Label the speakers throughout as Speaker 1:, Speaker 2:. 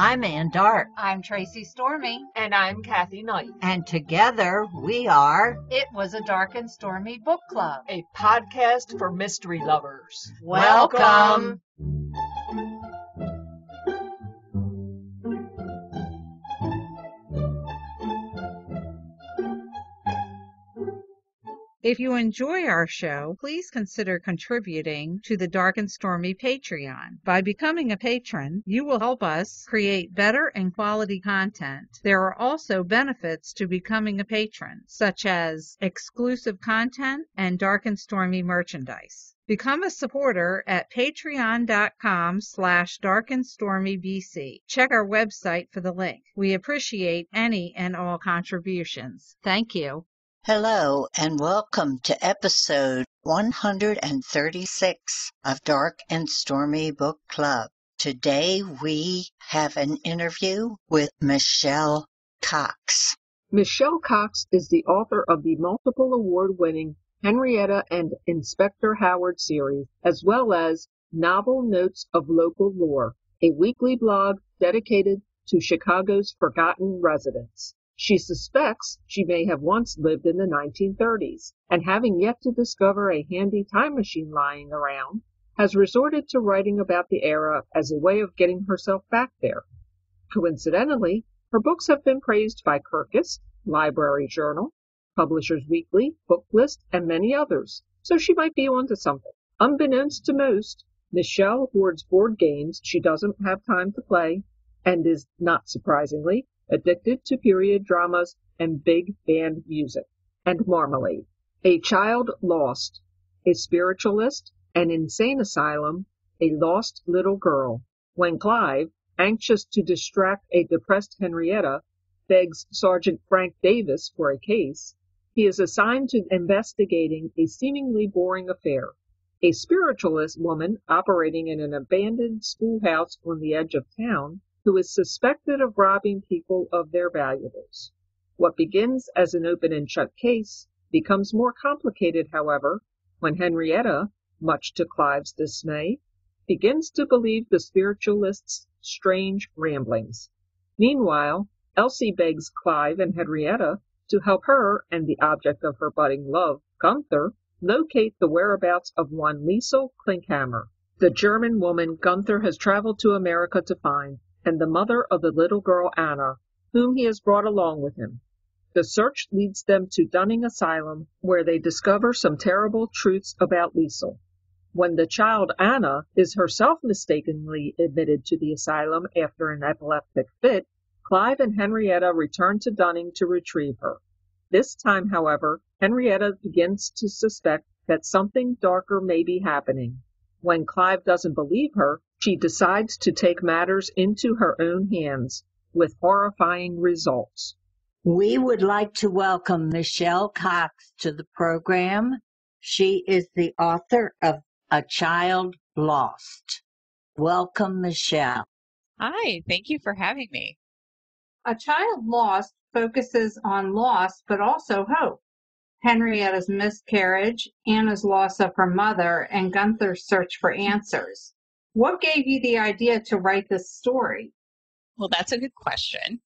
Speaker 1: I'm Ann Dart.
Speaker 2: I'm Tracy Stormy.
Speaker 3: And I'm Kathy Knight.
Speaker 1: And together we are
Speaker 2: It Was a Dark and Stormy Book Club,
Speaker 3: a podcast for mystery lovers.
Speaker 1: Welcome.
Speaker 4: If you enjoy our show, please consider contributing to the Dark and Stormy Patreon. By becoming a patron, you will help us create better and quality content. There are also benefits to becoming a patron, such as exclusive content and Dark and Stormy merchandise. Become a supporter at patreon.com slash darkandstormybc. Check our website for the link. We appreciate any and all contributions. Thank you.
Speaker 5: Hello and welcome to episode 136 of Dark and Stormy Book Club. Today we have an interview with Michelle Cox.
Speaker 6: Michelle Cox is the author of the multiple award winning Henrietta and Inspector Howard series, as well as Novel Notes of Local Lore, a weekly blog dedicated to Chicago's forgotten residents. She suspects she may have once lived in the 1930s, and having yet to discover a handy time machine lying around, has resorted to writing about the era as a way of getting herself back there. Coincidentally, her books have been praised by Kirkus, Library Journal, Publishers Weekly, Booklist, and many others, so she might be onto something. Unbeknownst to most, Michelle hoards board games she doesn't have time to play, and is, not surprisingly, addicted to period dramas and big band music, and marmalade. A child lost, a spiritualist, an insane asylum, a lost little girl. When Clive, anxious to distract a depressed Henrietta, begs Sergeant Frank Davis for a case, he is assigned to investigating a seemingly boring affair. A spiritualist woman operating in an abandoned schoolhouse on the edge of town who is suspected of robbing people of their valuables. What begins as an open and shut case becomes more complicated, however, when Henrietta, much to Clive's dismay, begins to believe the spiritualist's strange ramblings. Meanwhile, Elsie begs Clive and Henrietta to help her and the object of her budding love, Gunther, locate the whereabouts of one Liesel Klinkhammer, the German woman Gunther has traveled to America to find and the mother of the little girl Anna, whom he has brought along with him. The search leads them to Dunning Asylum, where they discover some terrible truths about Liesel. When the child Anna is herself mistakenly admitted to the asylum after an epileptic fit, Clive and Henrietta return to Dunning to retrieve her. This time, however, Henrietta begins to suspect that something darker may be happening. When Clive doesn't believe her, she decides to take matters into her own hands, with horrifying results.
Speaker 5: We would like to welcome Michelle Cox to the program. She is the author of A Child Lost. Welcome, Michelle.
Speaker 7: Hi, thank you for having me.
Speaker 2: A Child Lost focuses on loss, but also hope. Henrietta's miscarriage, Anna's loss of her mother, and Gunther's search for answers. What gave you the idea to write this story?
Speaker 7: Well, that's a good question.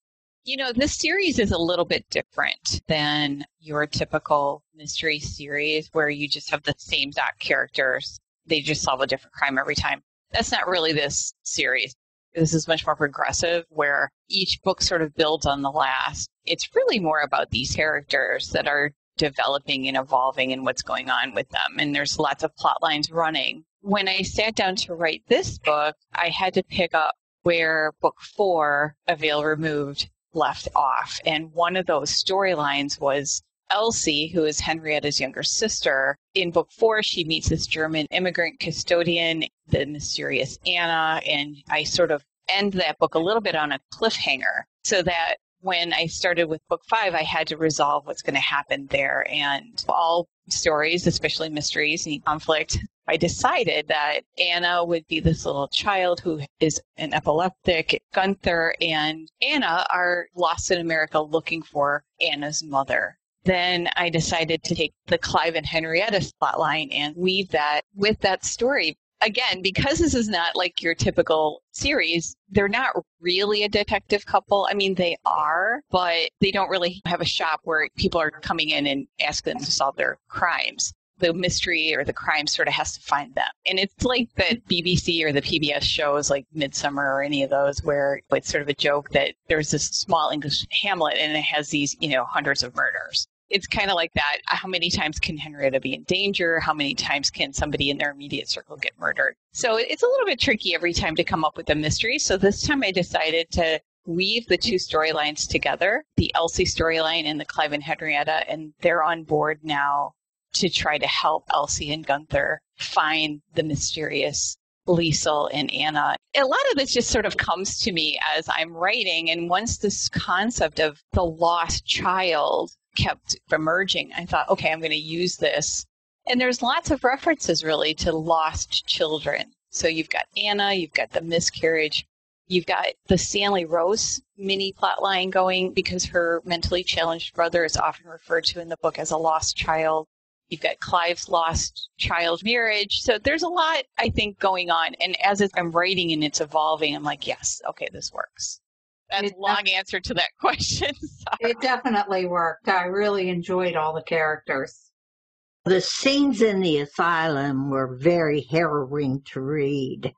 Speaker 7: You know, this series is a little bit different than your typical mystery series where you just have the same characters. They just solve a different crime every time. That's not really this series. This is much more progressive where each book sort of builds on the last. It's really more about these characters that are developing and evolving and what's going on with them. And there's lots of plot lines running when I sat down to write this book, I had to pick up where book four, A Veil Removed, left off. And one of those storylines was Elsie, who is Henrietta's younger sister. In book four, she meets this German immigrant custodian, the mysterious Anna, and I sort of end that book a little bit on a cliffhanger so that when I started with book five, I had to resolve what's going to happen there. And all stories, especially mysteries, need conflict. I decided that Anna would be this little child who is an epileptic. Gunther and Anna are lost in America looking for Anna's mother. Then I decided to take the Clive and Henrietta plotline and weave that with that story. Again, because this is not like your typical series, they're not really a detective couple. I mean, they are, but they don't really have a shop where people are coming in and ask them to solve their crimes the mystery or the crime sort of has to find them. And it's like the BBC or the PBS shows like Midsomer or any of those where it's sort of a joke that there's this small English hamlet and it has these, you know, hundreds of murders. It's kind of like that. Uh, how many times can Henrietta be in danger? How many times can somebody in their immediate circle get murdered? So it's a little bit tricky every time to come up with a mystery. So this time I decided to weave the two storylines together the Elsie storyline and the Clive and Henrietta, and they're on board now to try to help Elsie and Gunther find the mysterious Liesel and Anna. A lot of this just sort of comes to me as I'm writing. And once this concept of the lost child kept emerging, I thought, okay, I'm going to use this. And there's lots of references really to lost children. So you've got Anna, you've got the miscarriage, you've got the Stanley Rose mini plot line going because her mentally challenged brother is often referred to in the book as a lost child. You've got Clive's lost child marriage. So there's a lot, I think, going on. And as I'm writing and it's evolving, I'm like, yes, okay, this works. That's a long answer to that question.
Speaker 2: It definitely worked. I really enjoyed all the characters.
Speaker 5: The scenes in the asylum were very harrowing to read.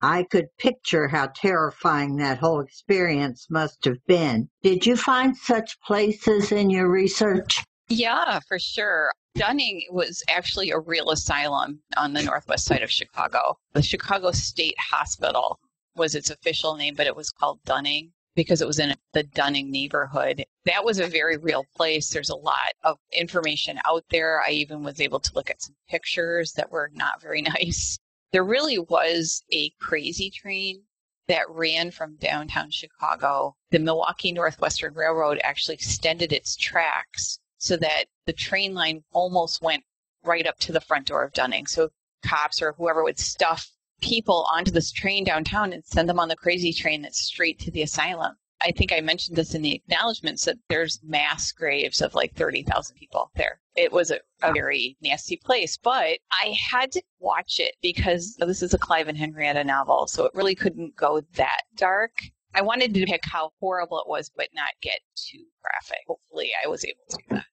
Speaker 5: I could picture how terrifying that whole experience must have been. Did you find such places in your research?
Speaker 7: Yeah, for sure. Dunning was actually a real asylum on the northwest side of Chicago. The Chicago State Hospital was its official name, but it was called Dunning because it was in the Dunning neighborhood. That was a very real place. There's a lot of information out there. I even was able to look at some pictures that were not very nice. There really was a crazy train that ran from downtown Chicago. The Milwaukee Northwestern Railroad actually extended its tracks so that the train line almost went right up to the front door of Dunning. So cops or whoever would stuff people onto this train downtown and send them on the crazy train that's straight to the asylum. I think I mentioned this in the acknowledgments that there's mass graves of like 30,000 people there. It was a, a, very nasty place, but I had to watch it because this is a Clive and Henrietta novel, so it really couldn't go that dark. I wanted to pick how horrible it was, but not get too graphic. Hopefully, I was able to do that.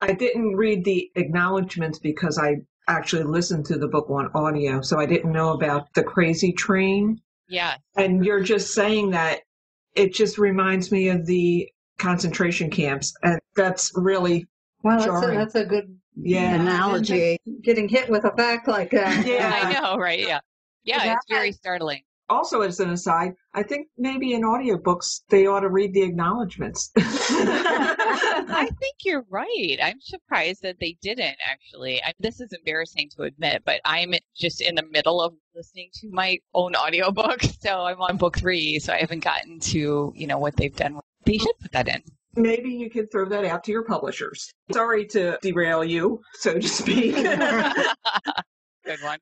Speaker 8: I didn't read the acknowledgments because I actually listened to the book on audio, so I didn't know about the crazy train.
Speaker 7: Yeah.
Speaker 8: And you're just saying that it just reminds me of the concentration camps, and that's really
Speaker 2: well. That's a, that's a, good
Speaker 8: yeah
Speaker 5: analogy.
Speaker 2: Getting hit with a fact like that.
Speaker 7: Yeah, I know, right? Yeah, yeah, it's very startling
Speaker 8: also as an aside, I think maybe in audiobooks they ought to read the acknowledgments.
Speaker 7: I think you're right. I'm surprised that they didn't actually. I, this is embarrassing to admit, but I'm just in the middle of listening to my own audiobook. So I'm on book three, so I haven't gotten to, you know, what they've done. They should put that in.
Speaker 8: Maybe you could throw that out to your publishers. Sorry to derail you, so to speak.
Speaker 7: Good one.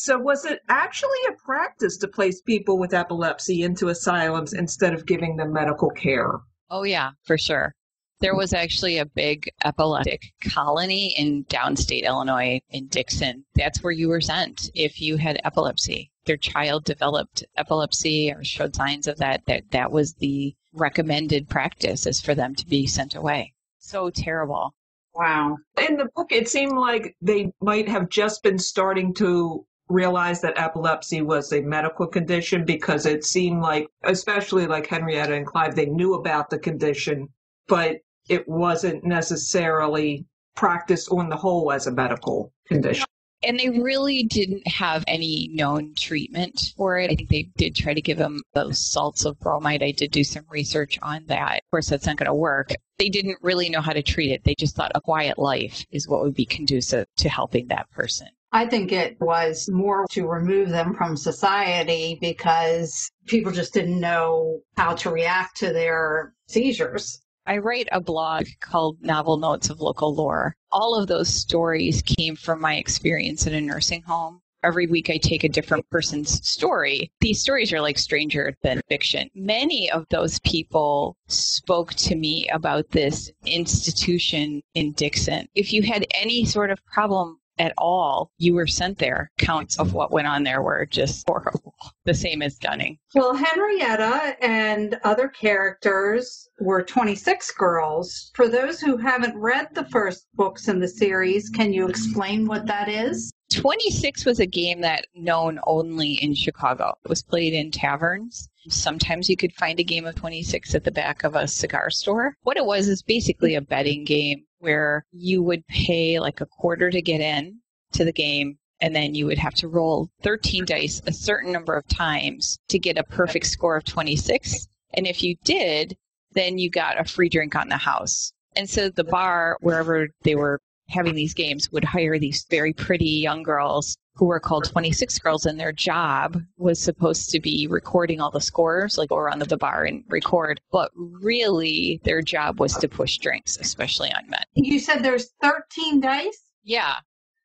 Speaker 8: So, was it actually a practice to place people with epilepsy into asylums instead of giving them medical care?
Speaker 7: Oh, yeah, for sure. There was actually a big epileptic colony in downstate Illinois in Dixon. That's where you were sent if you had epilepsy. Their child developed epilepsy or showed signs of that. That that was the recommended practice is for them to be sent away. So terrible.
Speaker 2: Wow.
Speaker 8: In the book, it seemed like they might have just been starting to realized that epilepsy was a medical condition because it seemed like, especially like Henrietta and Clive, they knew about the condition, but it wasn't necessarily practiced on the whole as a medical condition.
Speaker 7: And they really didn't have any known treatment for it. I think they did try to give them those salts of bromide. I did do some research on that. Of course, that's not going to work. They didn't really know how to treat it. They just thought a quiet life is what would be conducive to helping that person.
Speaker 2: I think it was more to remove them from society because people just didn't know how to react to their seizures.
Speaker 7: I write a blog called Novel Notes of Local Lore. All of those stories came from my experience in a nursing home. Every week I take a different person's story. These stories are like stranger than fiction. Many of those people spoke to me about this institution in Dixon. If you had any sort of problem at all you were sent there. Counts of what went on there were just horrible. The same as Dunning.
Speaker 2: Well, Henrietta and other characters were 26 girls. For those who haven't read the first books in the series, can you explain what that is?
Speaker 7: 26 was a game that known only in Chicago. It was played in taverns. Sometimes you could find a game of 26 at the back of a cigar store. What it was is basically a betting game where you would pay like a quarter to get in to the game and then you would have to roll 13 dice a certain number of times to get a perfect score of 26. And if you did, then you got a free drink on the house. And so the bar, wherever they were having these games, would hire these very pretty young girls who were called 26 girls, and their job was supposed to be recording all the scores, like go around the bar and record. But really, their job was to push drinks, especially on men.
Speaker 2: You said there's 13 dice?
Speaker 7: Yeah.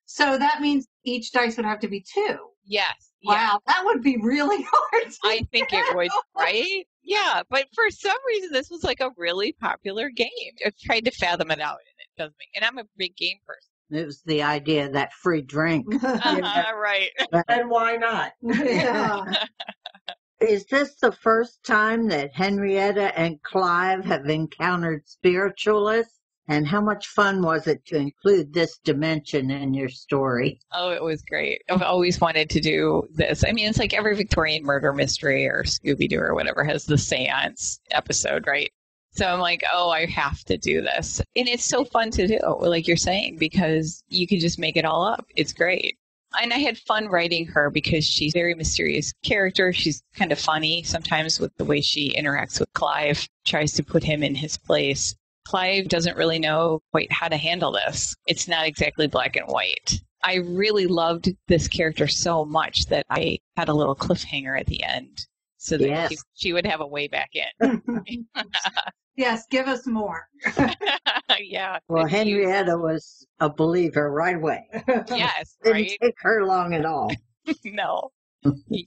Speaker 2: So that means each dice would have to be two.
Speaker 7: Yes.
Speaker 2: Wow,
Speaker 7: Yeah.
Speaker 2: that would be really hard. To
Speaker 7: I think it would, right? Yeah, but for some reason, this was like a really popular game. I've tried to fathom it out, and it doesn't. And I'm a big game person.
Speaker 5: It was the idea of that free drink.
Speaker 7: Uh-huh, right.
Speaker 3: And why not?
Speaker 2: yeah.
Speaker 5: Is this the first time that Henrietta and Clive have encountered spiritualists? And how much fun was it to include this dimension in your story?
Speaker 7: Oh, it was great. I've always wanted to do this. I mean, it's like every Victorian murder mystery or Scooby Doo or whatever has the seance episode, right? So I'm like, oh, I have to do this. And it's so fun to do, like you're saying, because you can just make it all up. It's great. And I had fun writing her because she's a very mysterious character. She's kind of funny sometimes with the way she interacts with Clive, tries to put him in his place. Clive doesn't really know quite how to handle this. It's not exactly black and white. I really loved this character so much that I had a little cliffhanger at the end so that
Speaker 5: Yes.
Speaker 7: she, she would have a way back in.
Speaker 2: yes, give us more.
Speaker 7: yeah.
Speaker 5: Well, Henrietta was a believer right away.
Speaker 7: Yes,
Speaker 5: Didn't
Speaker 7: right?
Speaker 5: take her long at all.
Speaker 7: no.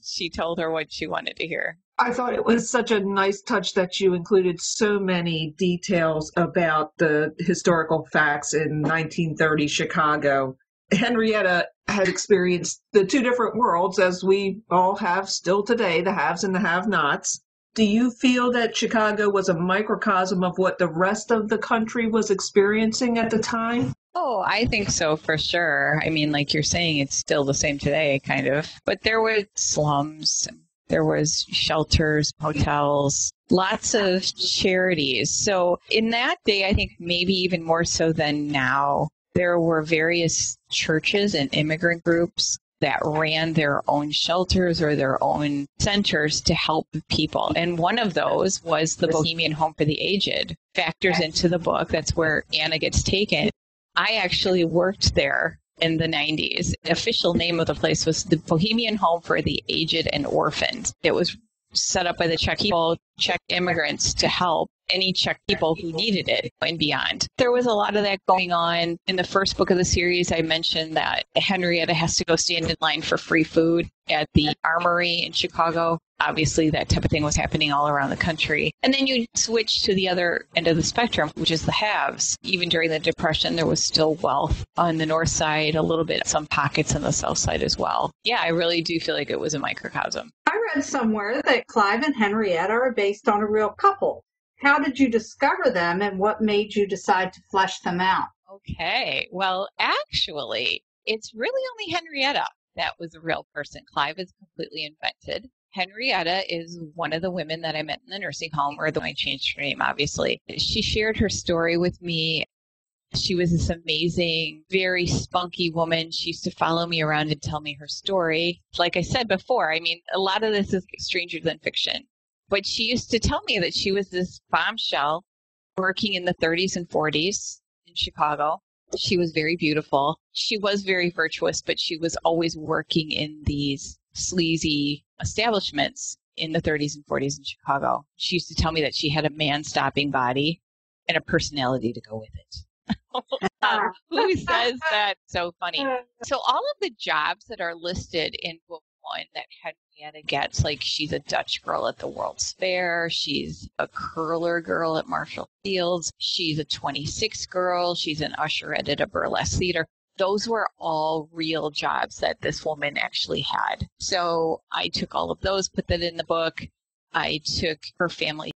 Speaker 7: she told her what she wanted to hear.
Speaker 6: I thought it was such a nice touch that you included so many details about the historical facts in 1930 Chicago. Henrietta had experienced the two different worlds as we all have still today, the haves and the have nots. Do you feel that Chicago was a microcosm of what the rest of the country was experiencing at the time?
Speaker 7: Oh, I think so for sure. I mean, like you're saying, it's still the same today, kind of. But there were slums, there was shelters, hotels, lots of charities. So in that day, I think maybe even more so than now, there were various churches and immigrant groups that ran their own shelters or their own centers to help people. And one of those was the Bohemian Home for the Aged. Factors into the book. That's where Anna gets taken. I actually worked there in the 90s. The official name of the place was the Bohemian Home for the Aged and Orphans. It was set up by the Czech people, Czech immigrants to help any Czech people who needed it and beyond. There was a lot of that going on. In the first book of the series, I mentioned that Henrietta has to go stand in line for free food at the armory in Chicago. Obviously, that type of thing was happening all around the country. And then you switch to the other end of the spectrum, which is the haves. Even during the Depression, there was still wealth on the north side, a little bit, some pockets on the south side as well. Yeah, I really do feel like it was a microcosm.
Speaker 2: I read somewhere that Clive and Henrietta are based on a real couple. How did you discover them and what made you decide to flesh them out?
Speaker 7: Okay. Well, actually, it's really only Henrietta that was a real person. Clive is completely invented. Henrietta is one of the women that I met in the nursing home, or the I changed her name, obviously. She shared her story with me. She was this amazing, very spunky woman. She used to follow me around and tell me her story. Like I said before, I mean, a lot of this is stranger than fiction. But she used to tell me that she was this bombshell working in the 30s and 40s in Chicago. She was very beautiful. She was very virtuous, but she was always working in these sleazy establishments in the 30s and 40s in Chicago. She used to tell me that she had a man stopping body and a personality to go with it. Um, Who says that? So funny. So all of the jobs that are listed in book one that Henrietta gets, like she's a Dutch girl at the World's Fair, she's a curler girl at Marshall Fields, she's a 26 girl, she's an usherette at a burlesque theater. those were all real jobs that this woman actually had. So I took all of those, put that in the book. I took her family